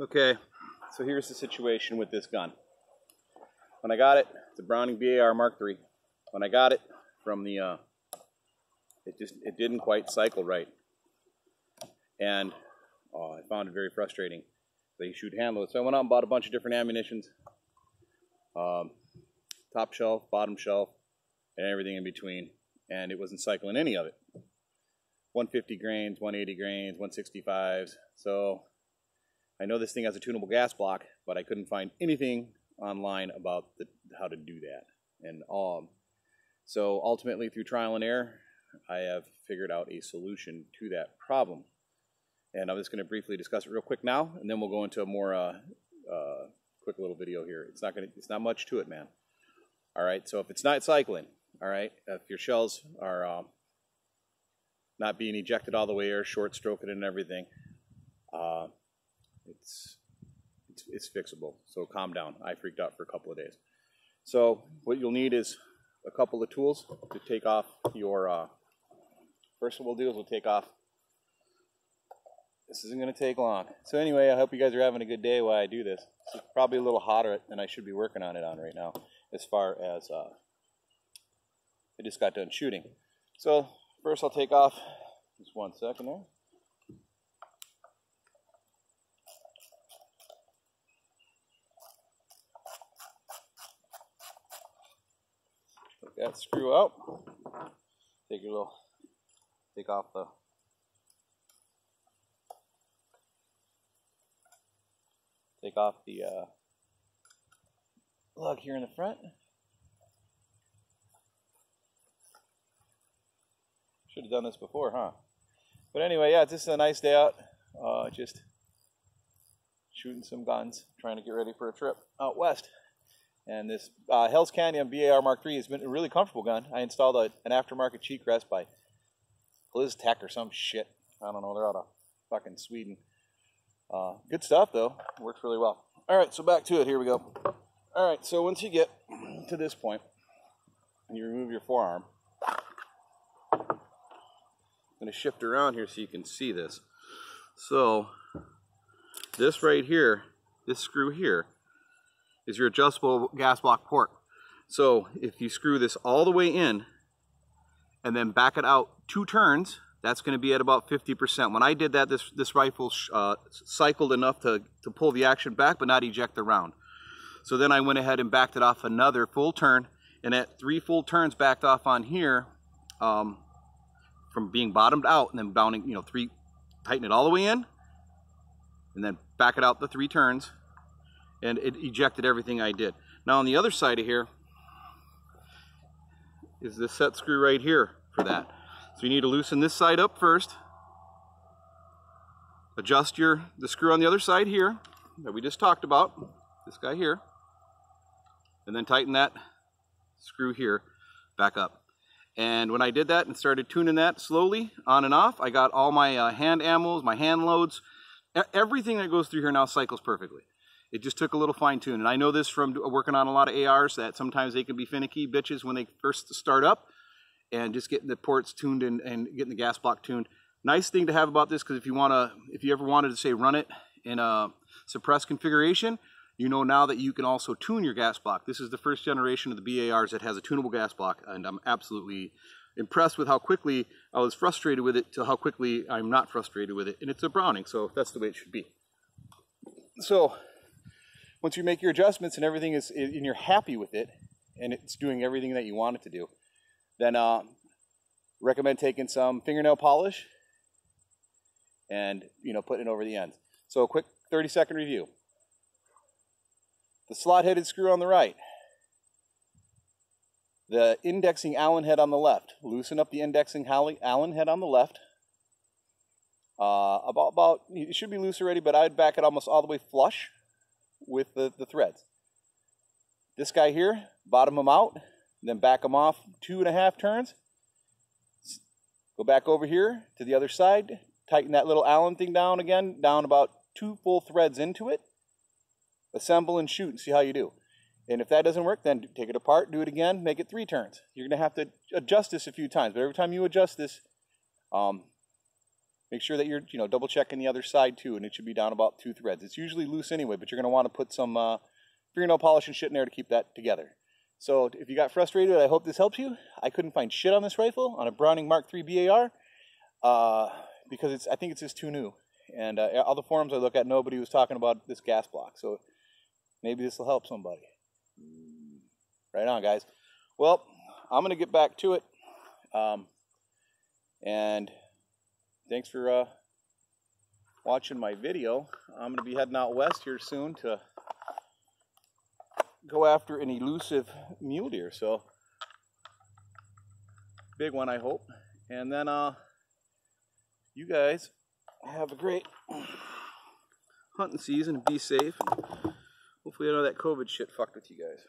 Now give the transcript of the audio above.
Okay, so here's the situation with this gun. When I got it, it's a Browning BAR Mark III. When I got it from the, uh, it just, it didn't quite cycle right. And oh, I found it very frustrating. They shoot handle it. So I went out and bought a bunch of different ammunitions. Um, top shelf, bottom shelf, and everything in between. And it wasn't cycling any of it. 150 grains, 180 grains, 165s. So I know this thing has a tunable gas block, but I couldn't find anything online about the, how to do that. And um, so ultimately, through trial and error, I have figured out a solution to that problem. And I'm just going to briefly discuss it real quick now, and then we'll go into a more uh, uh, quick little video here. It's not going it's not much to it, man. All right, so if it's not cycling, all right, if your shells are um, not being ejected all the way or short stroking and everything, uh, it's, fixable. So calm down. I freaked out for a couple of days. So what you'll need is a couple of tools to take off your, uh, first what we'll do is we'll take off, this isn't going to take long. So anyway, I hope you guys are having a good day while I do this. It's probably a little hotter than I should be working on it on right now as far as uh, I just got done shooting. So first I'll take off, just one second there. That screw out. Take your little, take off the take off the uh, lug here in the front. Should have done this before, huh? But anyway, yeah, this is a nice day out. Uh, just shooting some guns, trying to get ready for a trip out west. And this uh, Hell's Canyon BAR Mark III has been a really comfortable gun. I installed a, an aftermarket cheek rest by Tech or some shit. I don't know, they're out of fucking Sweden. Uh, good stuff though, works really well. All right, so back to it, here we go. All right, so once you get to this point, and you remove your forearm, I'm going to shift around here so you can see this. So this right here, this screw here, is your adjustable gas block port. So if you screw this all the way in and then back it out two turns, that's going to be at about 50%. When I did that, this, this rifle uh, cycled enough to, to pull the action back but not eject the round. So then I went ahead and backed it off another full turn and at three full turns backed off on here um, from being bottomed out and then bounding, you know, three, tighten it all the way in and then back it out the three turns and it ejected everything I did. Now on the other side of here is this set screw right here for that. So you need to loosen this side up first. Adjust your the screw on the other side here that we just talked about, this guy here. And then tighten that screw here back up. And when I did that and started tuning that slowly on and off, I got all my uh, hand ammos, my hand loads, everything that goes through here now cycles perfectly. It just took a little fine tune. And I know this from working on a lot of ARs that sometimes they can be finicky bitches when they first start up and just getting the ports tuned and, and getting the gas block tuned. Nice thing to have about this because if you want to, if you ever wanted to say run it in a suppressed configuration, you know now that you can also tune your gas block. This is the first generation of the BARs that has a tunable gas block and I'm absolutely impressed with how quickly I was frustrated with it to how quickly I'm not frustrated with it. And it's a Browning, so that's the way it should be. So once you make your adjustments and everything is, and you're happy with it, and it's doing everything that you want it to do, then uh, recommend taking some fingernail polish and you know putting it over the ends. So a quick 30 second review. The slot headed screw on the right. The indexing Allen head on the left. Loosen up the indexing Allen head on the left. Uh, about, about, it should be loose already, but I'd back it almost all the way flush with the, the threads. This guy here, bottom them out, then back them off two and a half turns. Go back over here to the other side, tighten that little Allen thing down again, down about two full threads into it. Assemble and shoot and see how you do. And if that doesn't work, then take it apart, do it again, make it three turns. You're going to have to adjust this a few times, but every time you adjust this, um, make sure that you're you know double checking the other side too, and it should be down about two threads. It's usually loose anyway, but you're going to want to put some uh, fingernail polish and shit in there to keep that together. So if you got frustrated, I hope this helps you. I couldn't find shit on this rifle on a Browning Mark III BAR uh, because it's I think it's just too new. And uh, all the forums I look at, nobody was talking about this gas block. So maybe this will help somebody. Right on, guys. Well, I'm going to get back to it. Um, and thanks for uh, watching my video. I'm going to be heading out west here soon to go after an elusive mule deer. So, big one, I hope. And then, uh, you guys have a great hunting season. Be safe. Hopefully, I know that COVID shit fucked with you guys.